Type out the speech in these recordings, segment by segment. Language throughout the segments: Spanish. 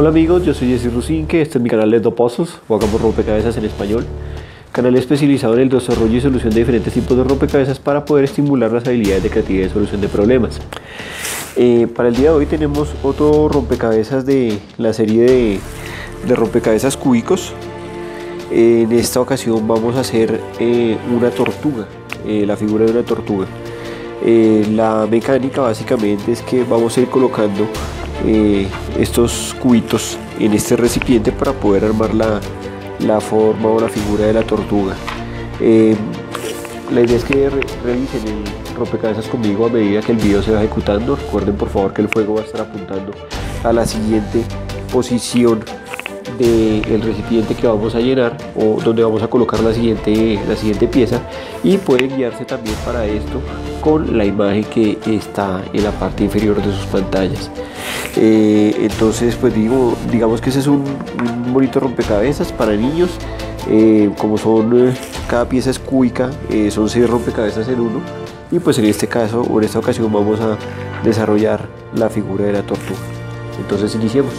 Hola amigos, yo soy Jesse Rusinque, este es mi canal de Dopozos, o hagamos rompecabezas en español. Canal especializado en el desarrollo y solución de diferentes tipos de rompecabezas para poder estimular las habilidades de creatividad y solución de problemas. Eh, para el día de hoy tenemos otro rompecabezas de la serie de, rompecabezas cúbicos. En esta ocasión vamos a hacer eh, una tortuga, eh, la figura de una tortuga. la mecánica básicamente es que vamos a ir colocando estos cubitos en este recipiente para poder armar la, la forma o la figura de la tortuga. Eh, la idea es que revisen el rompecabezas conmigo a medida que el video se va ejecutando. Recuerden por favor que el fuego va a estar apuntando a la siguiente posición del recipiente que vamos a llenar o donde vamos a colocar la siguiente, la siguiente pieza y pueden guiarse también para esto con la imagen que está en la parte inferior de sus pantallas. Eh, entonces, pues digo, digamos que ese es un, bonito rompecabezas para niños. Eh, como son, eh, cada pieza es cúbica, son seis rompecabezas en uno. Y pues en este caso, o en esta ocasión, vamos a desarrollar la figura de la tortuga. Entonces, iniciemos.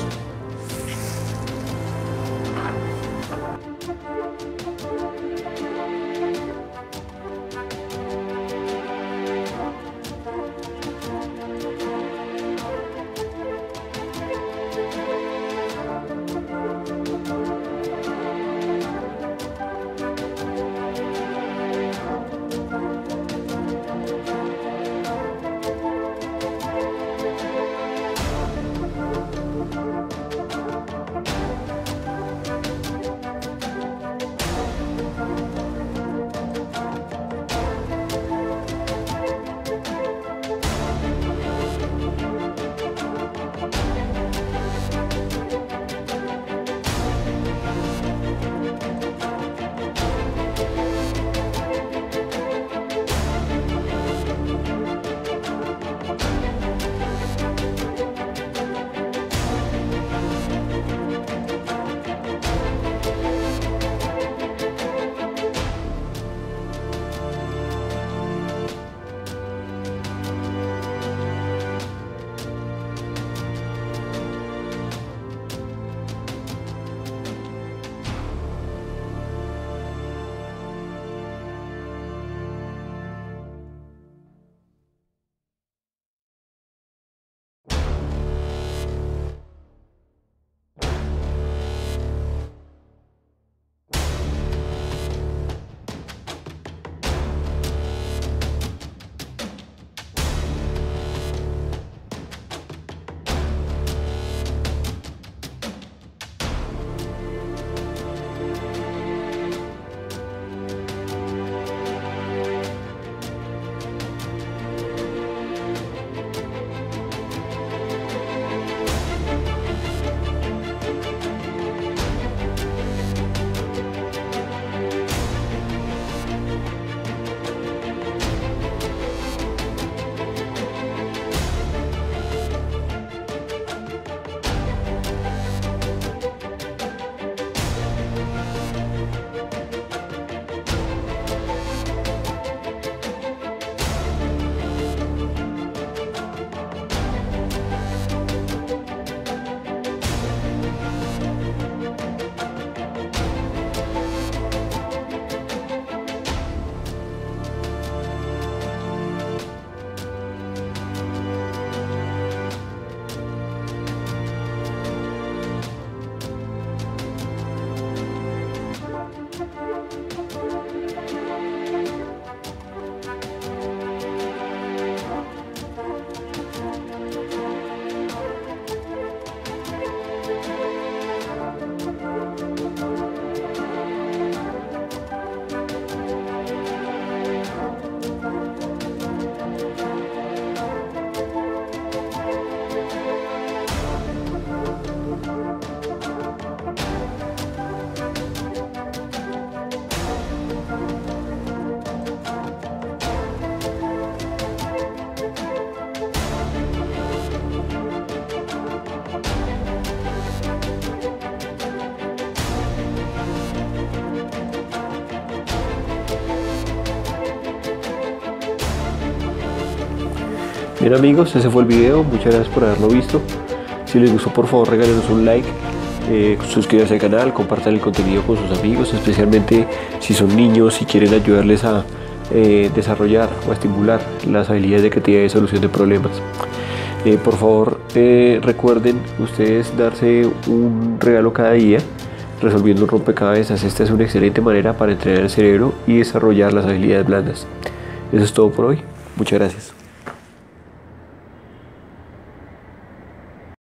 Bien amigos, ese fue el video, muchas gracias por haberlo visto. Si les gustó, por favor, regálenos un like, eh, suscríbanse al canal, compartan el contenido con sus amigos, especialmente si son niños y quieren ayudarles a eh, desarrollar o estimular las habilidades de creatividad y solución de problemas. Eh, por favor, recuerden ustedes darse un regalo cada día resolviendo un rompecabezas. Esta es una excelente manera para entrenar el cerebro y desarrollar las habilidades blandas. Eso es todo por hoy. Muchas gracias.